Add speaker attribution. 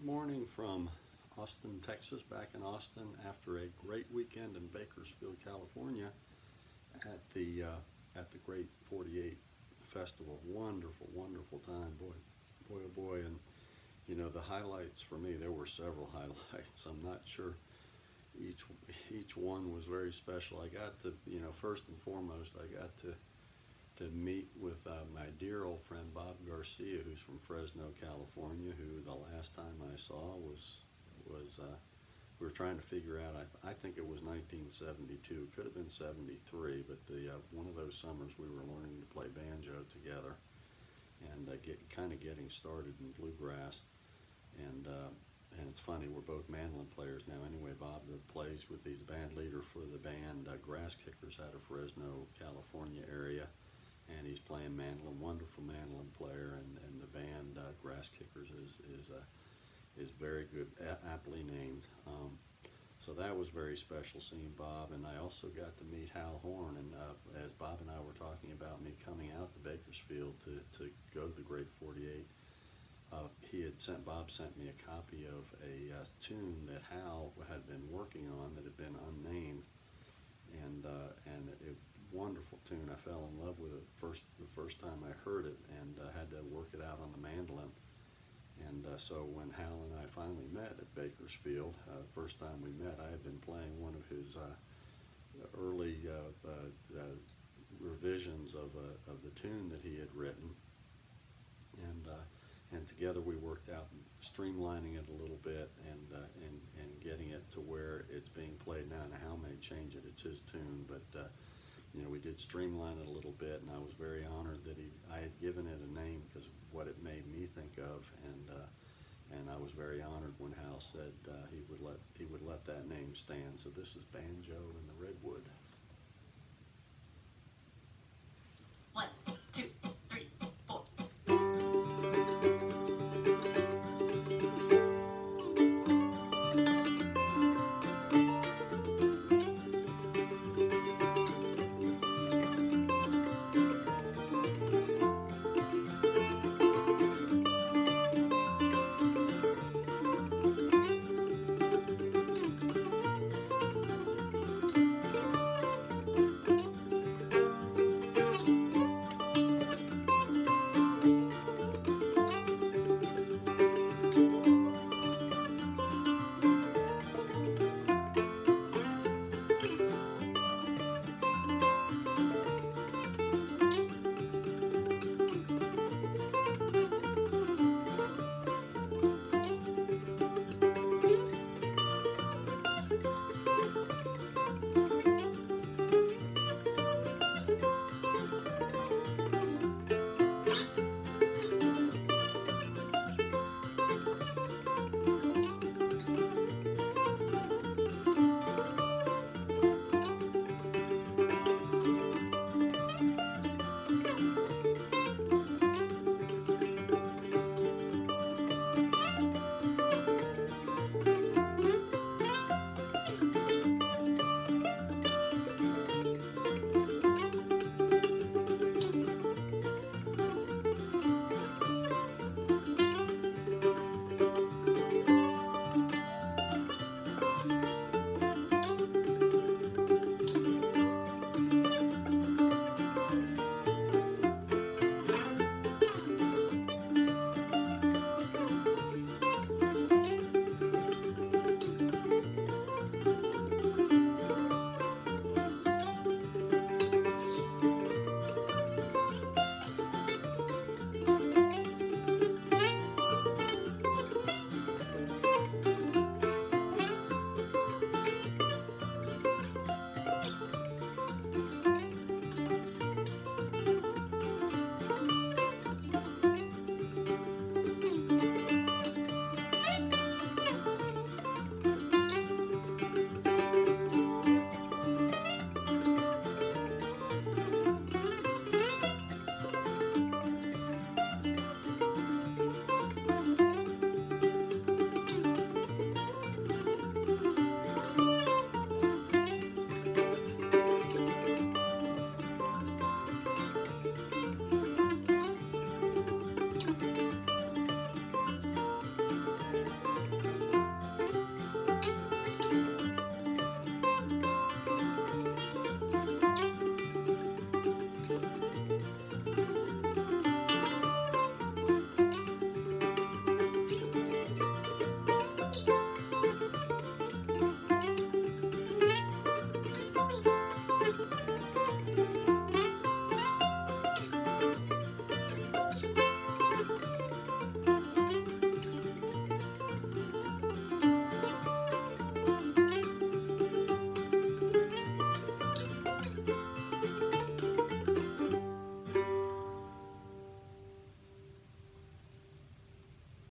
Speaker 1: Good morning from Austin, Texas, back in Austin after a great weekend in Bakersfield, California at the, uh, at the Great 48 Festival. Wonderful, wonderful time, boy, boy, oh boy. And, you know, the highlights for me, there were several highlights. I'm not sure each, each one was very special. I got to, you know, first and foremost, I got to to meet with uh, my dear old friend Bob Garcia, who's from Fresno, California, who the last time I saw was was uh, we were trying to figure out. I, th I think it was 1972. Could have been 73, but the uh, one of those summers we were learning to play banjo together and uh, get kind of getting started in bluegrass. And uh, and it's funny, we're both mandolin players now. Anyway, Bob plays with these band leader for the band uh, Grass Kickers out of Fresno, California area and he's playing mandolin, wonderful mandolin player, and, and the band uh, Kickers is is uh, is very good, aptly named. Um, so that was very special seeing Bob, and I also got to meet Hal Horn. And uh, as Bob and I were talking about me coming out to Bakersfield to, to go to the Great 48, uh, he had sent Bob sent me a copy of a uh, tune that Hal had been working on that had been unnamed, and uh, and it wonderful tune. I fell in love with it first the first time I heard it, and uh, had to work it out on the mandolin. And uh, so when Hal and I finally met at Bakersfield, uh, first time we met, I had been playing one of his uh, early uh, uh, revisions of of the tune that he had written, and and together we worked out streamlining it a little bit and uh, and and getting it to where it's being played now. And Hal may change it; it's his tune, but uh, you know, we did streamline it a little bit, and I was very honored that he, I had given it a name because what it made me think of, and uh, and I was very honored when Hal said uh, he would let he would let that name stand. So this is Banjo in the Redwood.